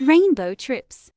Rainbow trips.